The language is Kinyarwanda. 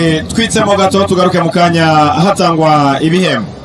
Eh, twitsemo gato tugaruke mu kanya hatangwa ibihembo.